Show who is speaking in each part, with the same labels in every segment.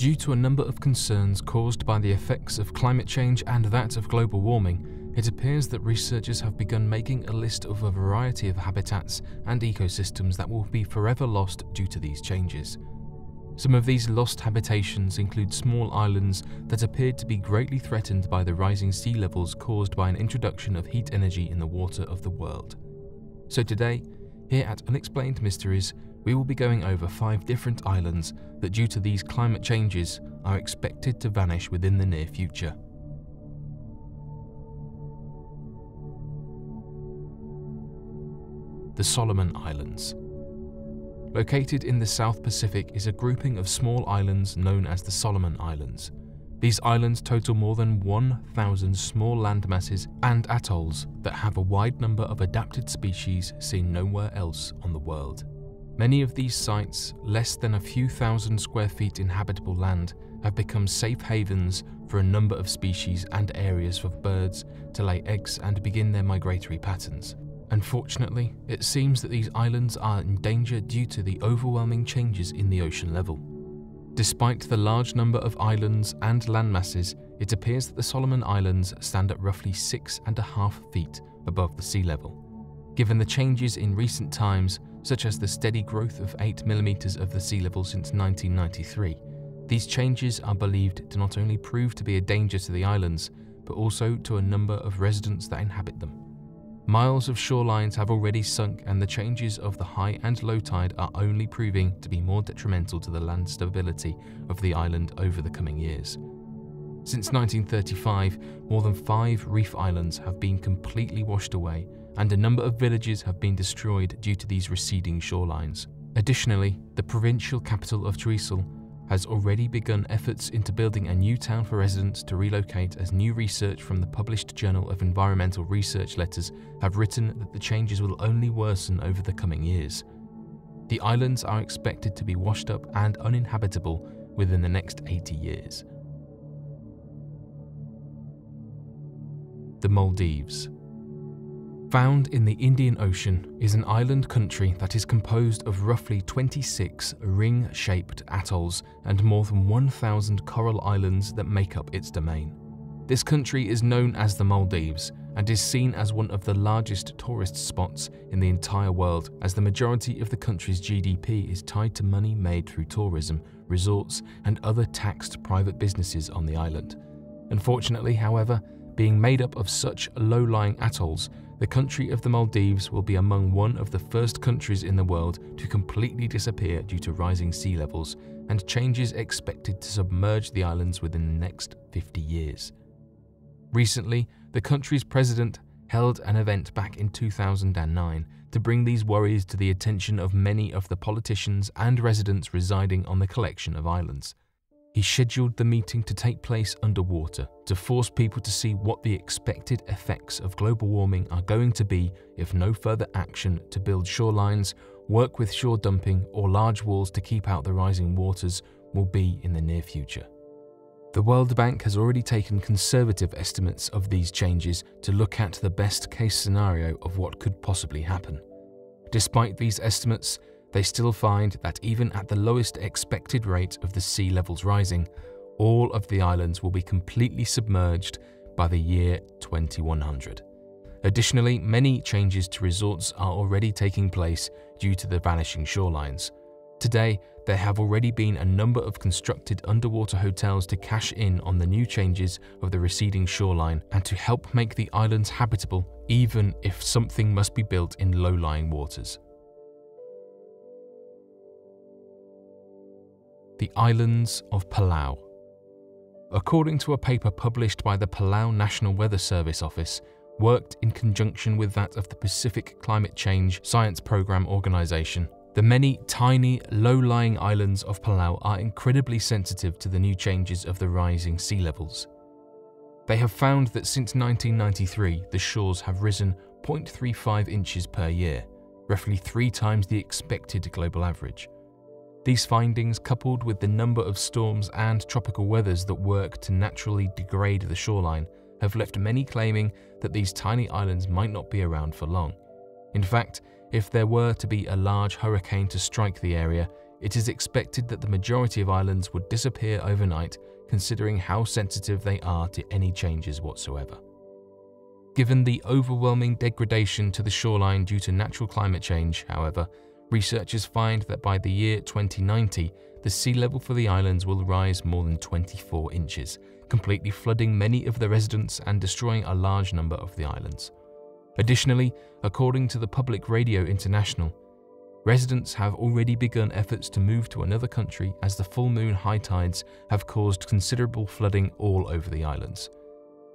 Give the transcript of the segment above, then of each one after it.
Speaker 1: Due to a number of concerns caused by the effects of climate change and that of global warming, it appears that researchers have begun making a list of a variety of habitats and ecosystems that will be forever lost due to these changes. Some of these lost habitations include small islands that appeared to be greatly threatened by the rising sea levels caused by an introduction of heat energy in the water of the world. So today, here at Unexplained Mysteries, we will be going over five different islands that due to these climate changes are expected to vanish within the near future. The Solomon Islands Located in the South Pacific is a grouping of small islands known as the Solomon Islands. These islands total more than 1,000 small landmasses and atolls that have a wide number of adapted species seen nowhere else on the world. Many of these sites, less than a few thousand square feet inhabitable land, have become safe havens for a number of species and areas for birds to lay eggs and begin their migratory patterns. Unfortunately, it seems that these islands are in danger due to the overwhelming changes in the ocean level. Despite the large number of islands and landmasses, it appears that the Solomon Islands stand at roughly six and a half feet above the sea level. Given the changes in recent times, such as the steady growth of 8 millimeters of the sea level since 1993, these changes are believed to not only prove to be a danger to the islands, but also to a number of residents that inhabit them. Miles of shorelines have already sunk, and the changes of the high and low tide are only proving to be more detrimental to the land stability of the island over the coming years. Since 1935, more than five reef islands have been completely washed away, and a number of villages have been destroyed due to these receding shorelines. Additionally, the provincial capital of Choiseul has already begun efforts into building a new town for residents to relocate as new research from the published Journal of Environmental Research letters have written that the changes will only worsen over the coming years. The islands are expected to be washed up and uninhabitable within the next 80 years. The Maldives Found in the Indian Ocean is an island country that is composed of roughly 26 ring-shaped atolls and more than 1,000 coral islands that make up its domain. This country is known as the Maldives and is seen as one of the largest tourist spots in the entire world as the majority of the country's GDP is tied to money made through tourism, resorts and other taxed private businesses on the island. Unfortunately, however, being made up of such low-lying atolls the country of the Maldives will be among one of the first countries in the world to completely disappear due to rising sea levels and changes expected to submerge the islands within the next 50 years. Recently, the country's president held an event back in 2009 to bring these worries to the attention of many of the politicians and residents residing on the collection of islands. He scheduled the meeting to take place underwater to force people to see what the expected effects of global warming are going to be if no further action to build shorelines, work with shore dumping, or large walls to keep out the rising waters will be in the near future. The World Bank has already taken conservative estimates of these changes to look at the best case scenario of what could possibly happen. Despite these estimates, they still find that even at the lowest expected rate of the sea levels rising, all of the islands will be completely submerged by the year 2100. Additionally, many changes to resorts are already taking place due to the vanishing shorelines. Today, there have already been a number of constructed underwater hotels to cash in on the new changes of the receding shoreline and to help make the islands habitable even if something must be built in low-lying waters. The islands of Palau. According to a paper published by the Palau National Weather Service Office, worked in conjunction with that of the Pacific Climate Change Science Program Organization, the many tiny, low-lying islands of Palau are incredibly sensitive to the new changes of the rising sea levels. They have found that since 1993, the shores have risen 0.35 inches per year, roughly three times the expected global average. These findings, coupled with the number of storms and tropical weathers that work to naturally degrade the shoreline, have left many claiming that these tiny islands might not be around for long. In fact, if there were to be a large hurricane to strike the area, it is expected that the majority of islands would disappear overnight considering how sensitive they are to any changes whatsoever. Given the overwhelming degradation to the shoreline due to natural climate change, however, researchers find that by the year 2090, the sea level for the islands will rise more than 24 inches, completely flooding many of the residents and destroying a large number of the islands. Additionally, according to the Public Radio International, residents have already begun efforts to move to another country as the full moon high tides have caused considerable flooding all over the islands.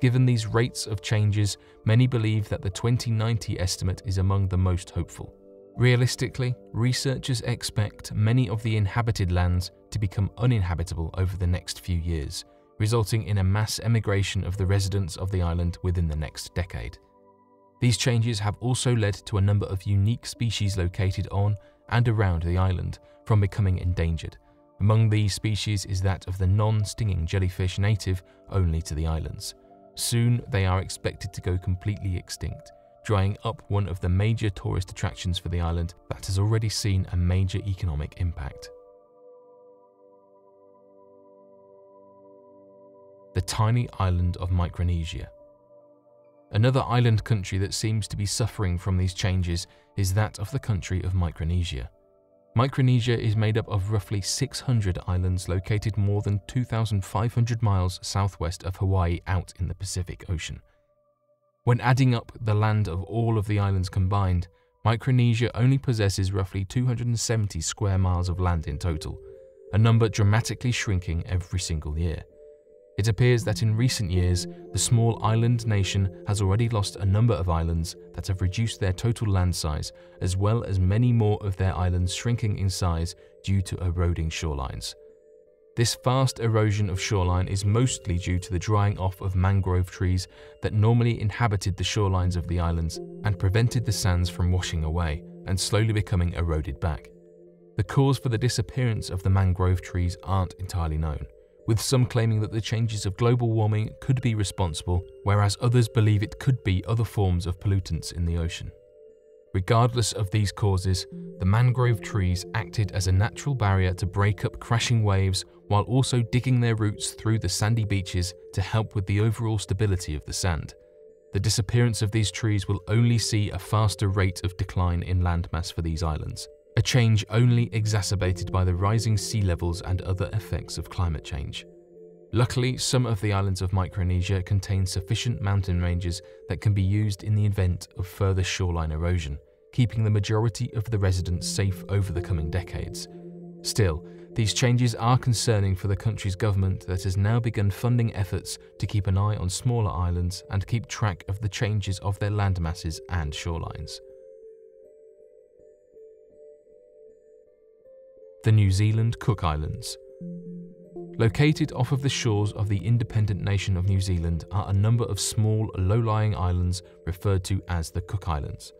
Speaker 1: Given these rates of changes, many believe that the 2090 estimate is among the most hopeful. Realistically, researchers expect many of the inhabited lands to become uninhabitable over the next few years, resulting in a mass emigration of the residents of the island within the next decade. These changes have also led to a number of unique species located on and around the island from becoming endangered. Among these species is that of the non-stinging jellyfish native only to the islands. Soon they are expected to go completely extinct, drying up one of the major tourist attractions for the island that has already seen a major economic impact. The tiny island of Micronesia. Another island country that seems to be suffering from these changes is that of the country of Micronesia. Micronesia is made up of roughly 600 islands located more than 2,500 miles southwest of Hawaii out in the Pacific Ocean. When adding up the land of all of the islands combined, Micronesia only possesses roughly 270 square miles of land in total, a number dramatically shrinking every single year. It appears that in recent years, the small island nation has already lost a number of islands that have reduced their total land size, as well as many more of their islands shrinking in size due to eroding shorelines. This fast erosion of shoreline is mostly due to the drying off of mangrove trees that normally inhabited the shorelines of the islands and prevented the sands from washing away and slowly becoming eroded back. The cause for the disappearance of the mangrove trees aren't entirely known with some claiming that the changes of global warming could be responsible, whereas others believe it could be other forms of pollutants in the ocean. Regardless of these causes, the mangrove trees acted as a natural barrier to break up crashing waves while also digging their roots through the sandy beaches to help with the overall stability of the sand. The disappearance of these trees will only see a faster rate of decline in landmass for these islands a change only exacerbated by the rising sea levels and other effects of climate change. Luckily, some of the islands of Micronesia contain sufficient mountain ranges that can be used in the event of further shoreline erosion, keeping the majority of the residents safe over the coming decades. Still, these changes are concerning for the country's government that has now begun funding efforts to keep an eye on smaller islands and keep track of the changes of their landmasses and shorelines. the New Zealand Cook Islands. Located off of the shores of the independent nation of New Zealand are a number of small, low-lying islands referred to as the Cook Islands.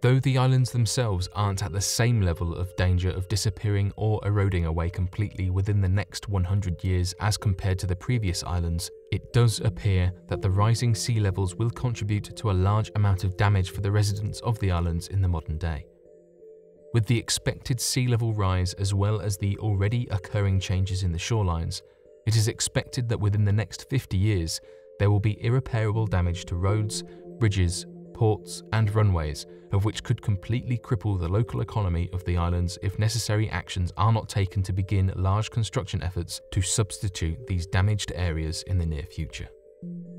Speaker 1: Though the islands themselves aren't at the same level of danger of disappearing or eroding away completely within the next 100 years as compared to the previous islands, it does appear that the rising sea levels will contribute to a large amount of damage for the residents of the islands in the modern day. With the expected sea level rise as well as the already occurring changes in the shorelines, it is expected that within the next 50 years, there will be irreparable damage to roads, bridges, ports, and runways, of which could completely cripple the local economy of the islands if necessary actions are not taken to begin large construction efforts to substitute these damaged areas in the near future.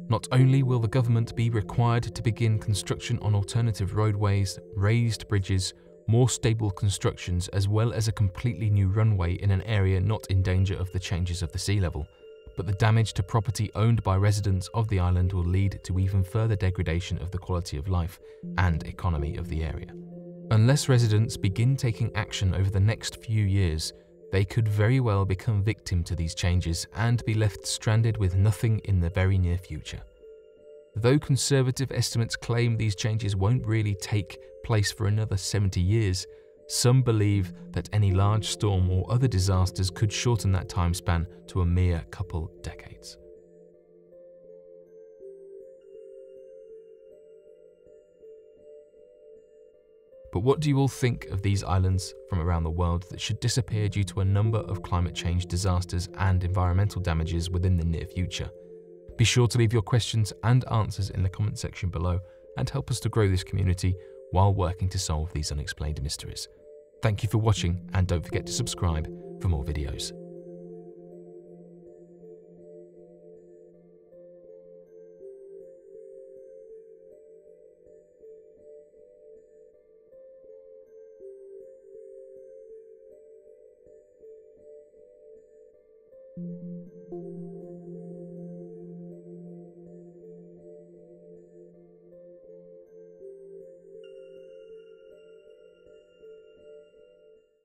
Speaker 1: Not only will the government be required to begin construction on alternative roadways, raised bridges, more stable constructions as well as a completely new runway in an area not in danger of the changes of the sea level. But the damage to property owned by residents of the island will lead to even further degradation of the quality of life and economy of the area. Unless residents begin taking action over the next few years, they could very well become victim to these changes and be left stranded with nothing in the very near future. Though conservative estimates claim these changes won't really take place for another 70 years, some believe that any large storm or other disasters could shorten that time span to a mere couple decades. But what do you all think of these islands from around the world that should disappear due to a number of climate change disasters and environmental damages within the near future? Be sure to leave your questions and answers in the comment section below and help us to grow this community while working to solve these unexplained mysteries. Thank you for watching and don't forget to subscribe for more videos.